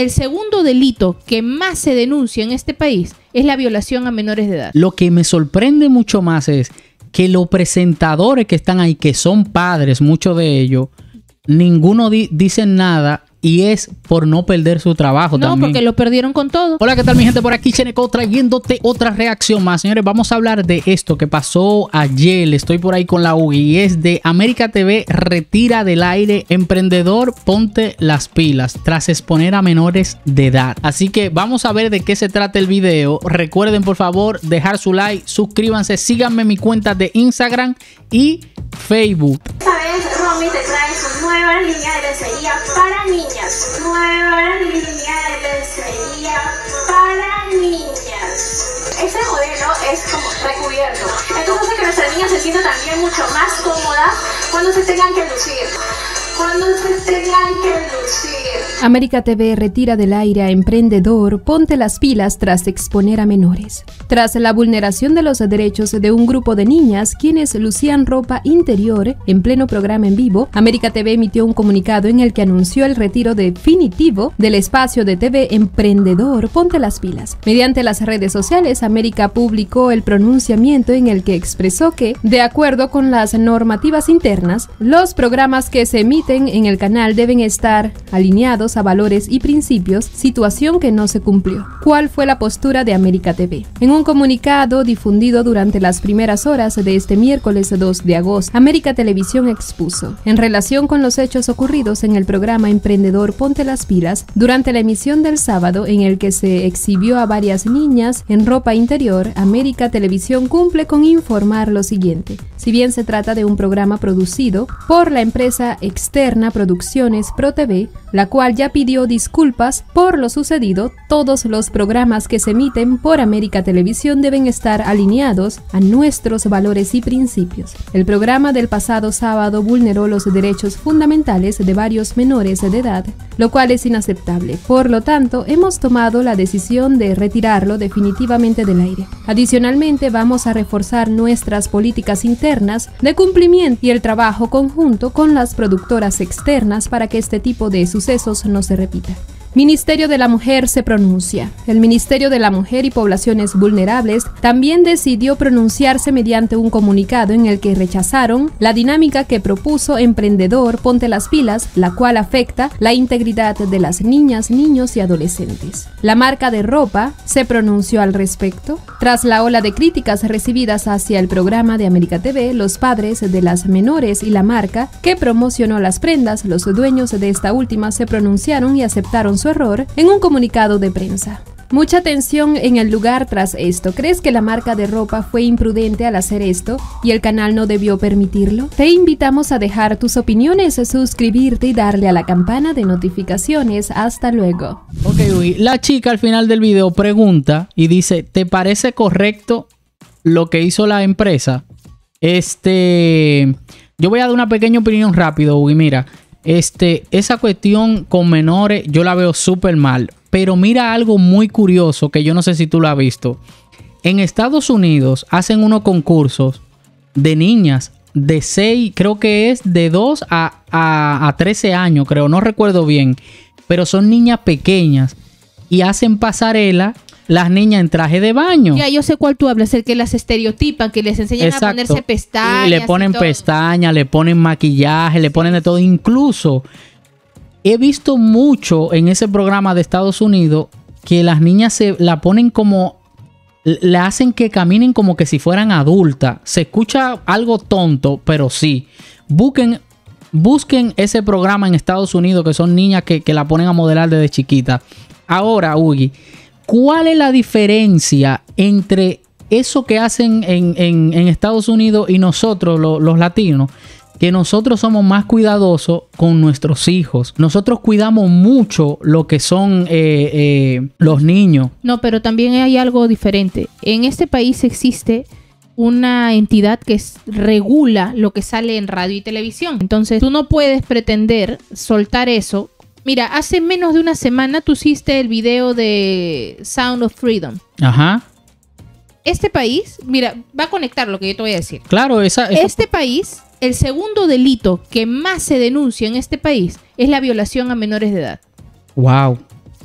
el segundo delito que más se denuncia en este país es la violación a menores de edad. Lo que me sorprende mucho más es que los presentadores que están ahí, que son padres, muchos de ellos, ninguno di dicen nada y es por no perder su trabajo no, también. porque lo perdieron con todo. Hola, ¿qué tal mi gente? Por aquí Cheneco trayéndote otra reacción más. Señores, vamos a hablar de esto que pasó ayer. Estoy por ahí con la UGI y es de América TV retira del aire emprendedor ponte las pilas tras exponer a menores de edad. Así que vamos a ver de qué se trata el video. Recuerden por favor dejar su like, suscríbanse, síganme en mi cuenta de Instagram y Facebook. Esta vez Romy te trae su nueva línea de lencería para niñas. Nueva línea de lencería para niñas. Este modelo es como recubierto. Entonces hace que nuestra niña se sienta también mucho más cómoda cuando se tengan que lucir. Cuando se tengan que lucir. América TV retira del aire a emprendedor Ponte las pilas tras exponer a menores. Tras la vulneración de los derechos de un grupo de niñas quienes lucían ropa interior en pleno programa en vivo, América TV emitió un comunicado en el que anunció el retiro definitivo del espacio de TV Emprendedor Ponte las pilas. Mediante las redes sociales, América publicó el pronunciamiento en el que expresó que, de acuerdo con las normativas internas, los programas que se emiten en el canal deben estar alineados a valores y principios, situación que no se cumplió. ¿Cuál fue la postura de América TV? En un comunicado difundido durante las primeras horas de este miércoles 2 de agosto, América Televisión expuso, en relación con los hechos ocurridos en el programa Emprendedor Ponte las Pilas, durante la emisión del sábado en el que se exhibió a varias niñas en ropa interior, América Televisión cumple con informar lo siguiente. Si bien se trata de un programa producido por la empresa externa Producciones Pro TV, la cual pidió disculpas por lo sucedido, todos los programas que se emiten por América Televisión deben estar alineados a nuestros valores y principios. El programa del pasado sábado vulneró los derechos fundamentales de varios menores de edad, lo cual es inaceptable. Por lo tanto, hemos tomado la decisión de retirarlo definitivamente del aire. Adicionalmente, vamos a reforzar nuestras políticas internas de cumplimiento y el trabajo conjunto con las productoras externas para que este tipo de sucesos no se repita. Ministerio de la Mujer se pronuncia. El Ministerio de la Mujer y Poblaciones Vulnerables también decidió pronunciarse mediante un comunicado en el que rechazaron la dinámica que propuso Emprendedor Ponte las Pilas, la cual afecta la integridad de las niñas, niños y adolescentes. La marca de ropa se pronunció al respecto. Tras la ola de críticas recibidas hacia el programa de América TV, los padres de las menores y la marca que promocionó las prendas, los dueños de esta última se pronunciaron y aceptaron su error en un comunicado de prensa. Mucha tensión en el lugar tras esto. ¿Crees que la marca de ropa fue imprudente al hacer esto y el canal no debió permitirlo? Te invitamos a dejar tus opiniones, suscribirte y darle a la campana de notificaciones. Hasta luego. Ok, Uy, la chica al final del video pregunta y dice, ¿te parece correcto lo que hizo la empresa? Este, yo voy a dar una pequeña opinión rápido, Uy, mira. Este, esa cuestión con menores yo la veo súper mal. Pero mira algo muy curioso que yo no sé si tú lo has visto. En Estados Unidos hacen unos concursos de niñas de 6, creo que es de 2 a, a, a 13 años, creo, no recuerdo bien. Pero son niñas pequeñas y hacen pasarela las niñas en traje de baño. Ya, yo sé cuál tú hablas, el que las estereotipan, que les enseñan Exacto. a ponerse pestañas. Y le ponen y pestañas, le ponen maquillaje, le ponen de todo. Incluso he visto mucho en ese programa de Estados Unidos que las niñas se la ponen como. Le hacen que caminen como que si fueran adultas. Se escucha algo tonto, pero sí. Busquen, busquen ese programa en Estados Unidos que son niñas que, que la ponen a modelar desde chiquita. Ahora, Ugi, ¿cuál es la diferencia entre eso que hacen en, Estados Unidos y nosotros, lo- los latinos? Que nosotros somos más cuidadosos con nuestros hijos. Nosotros cuidamos mucho lo que son eh, eh, los niños. No, pero también hay algo diferente. En este país existe una entidad que regula lo que sale en radio y televisión. Entonces, tú no puedes pretender soltar eso. Mira, hace menos de una semana tú hiciste el video de Sound of Freedom. Ajá. Este país, mira, va a conectar lo que yo te voy a decir. Claro, esa, esa- Este país, el segundo delito que más se denuncia en este país es la violación a menores de edad. Wow.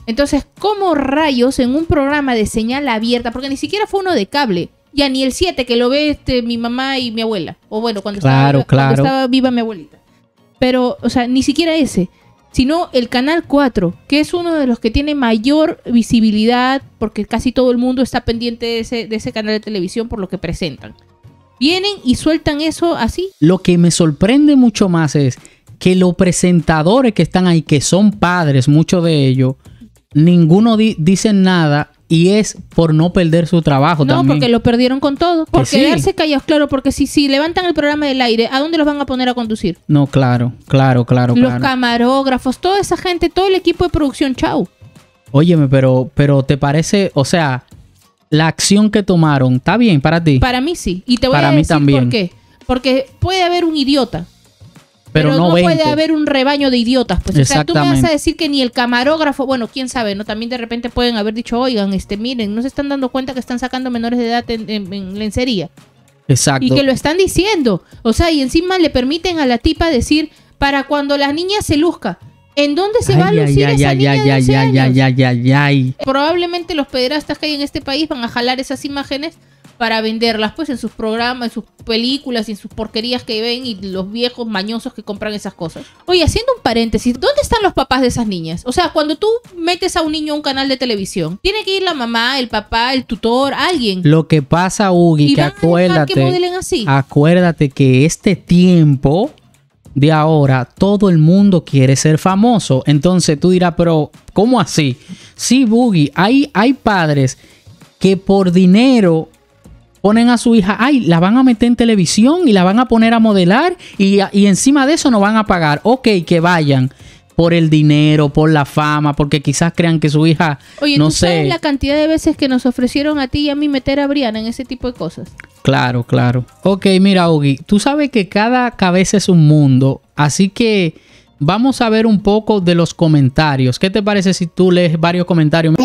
Entonces, ¿cómo rayos en un programa de señal abierta? Porque ni siquiera fue uno de cable. Ya ni el 7 que lo ve este, mi mamá y mi abuela. O bueno, cuando, Claro, estaba, cuando estaba viva mi abuelita. Pero, o sea, ni siquiera ese. Sino el canal 4, que es uno de los que tiene mayor visibilidad, porque casi todo el mundo está pendiente de ese, de ese canal de televisión por lo que presentan. Vienen y sueltan eso así. Lo que me sorprende mucho más es que los presentadores que están ahí, que son padres, muchos de ellos, ninguno di- dicen nada y es por no perder su trabajo No, también. porque lo perdieron con todo. Por sí. quedarse callados, claro, porque si, si levantan el programa del aire, ¿a dónde los van a poner a conducir? No, claro, claro, claro, Los claro. camarógrafos, toda esa gente, todo el equipo de producción, chau. Óyeme, pero, pero te parece, o sea, la acción que tomaron, ¿está bien para ti? Para mí sí. Y te voy Para a mí decir también. por qué. Porque puede haber un idiota. Pero, Pero, no, no 20. puede haber un rebaño de idiotas. Pues, o sea, tú me vas a decir que ni el camarógrafo, bueno, quién sabe, ¿no? También de repente pueden haber dicho, oigan, este, miren, no se están dando cuenta que están sacando menores de edad en, en- en lencería. Exacto. Y que lo están diciendo. O sea, y encima le permiten a la tipa decir, para cuando la niña se luzca. ¿En dónde se va a Ay, ay, lucir ay, esa ay, niña ay, de ay, 11 ay, años? ay, ay, ay, ay. Probablemente los pederastas que hay en este país van a jalar esas imágenes para venderlas pues en sus programas, en sus películas y en sus porquerías que ven y los viejos mañosos que compran esas cosas. Oye, haciendo un paréntesis, ¿dónde están los papás de esas niñas? O sea, cuando tú metes a un niño a un canal de televisión, tiene que ir la mamá, el papá, el tutor, alguien. Lo que pasa, Ugi, y que que acuérdate, modelen así. acuérdate que este tiempo de ahora todo el mundo quiere ser famoso. Entonces tú dirás, pero ¿cómo así? Sí, Boogie, hay, hay padres que por dinero ponen a su hija, ay, la van a meter en televisión y la van a poner a modelar y, y encima de eso no van a pagar. Ok, que vayan por el dinero, por la fama, porque quizás crean que su hija, Oye, no ¿tú sé. sabes la cantidad de veces que nos ofrecieron a ti y a mí meter a Briana en ese tipo de cosas? Claro, claro. Ok, mira, Ogi, tú sabes que cada cabeza es un mundo, así que vamos a ver un poco de los comentarios. ¿Qué te parece si tú lees varios comentarios?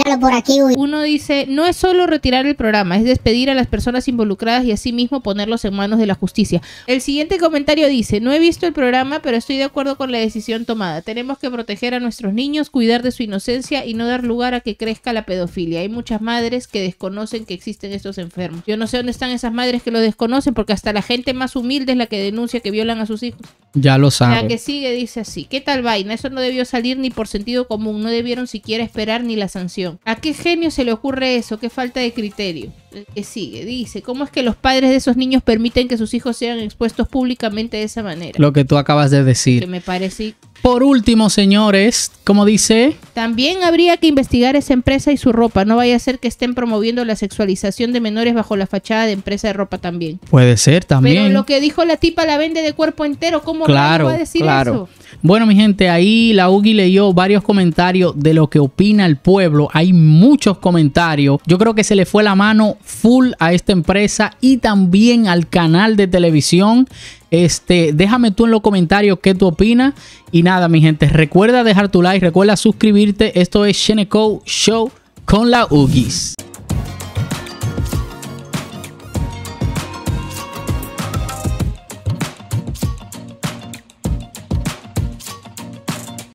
Uno dice, no es solo retirar el programa, es despedir a las personas involucradas y asimismo ponerlos en manos de la justicia. El siguiente comentario dice, no he visto el programa, pero estoy de acuerdo con la decisión tomada. Tenemos que proteger a nuestros niños, cuidar de su inocencia y no dar lugar a que crezca la pedofilia. Hay muchas madres que desconocen que existen estos enfermos. Yo no sé dónde están esas madres que lo desconocen porque hasta la gente más humilde es la que denuncia que violan a sus hijos. Ya lo La sabes. que sigue dice así, ¿qué tal vaina? Eso no debió salir ni por sentido común, no debieron siquiera esperar ni la sanción. ¿A qué genio se le ocurre eso? ¿Qué falta de criterio? El que sigue dice, ¿cómo es que los padres de esos niños permiten que sus hijos sean expuestos públicamente de esa manera? Lo que tú acabas de que decir. me parece... Por último, señores, como dice, También habría que investigar esa empresa y su ropa, no vaya a ser que estén promoviendo la sexualización de menores bajo la fachada de empresa de ropa también. puede ser también. Pero lo que dijo la tipa la vende de cuerpo entero, ¿cómo Claro, va a decir claro. eso? Bueno, mi gente, ahí la Ugi leyó varios comentarios de lo que opina el pueblo. Hay muchos comentarios. Yo creo que se le fue la mano full a esta empresa y también al canal de televisión. Este, déjame tú en los comentarios qué tú opinas. Y nada, mi gente, recuerda dejar tu like, recuerda suscribirte. Esto es Sheneco Show con la Ugis.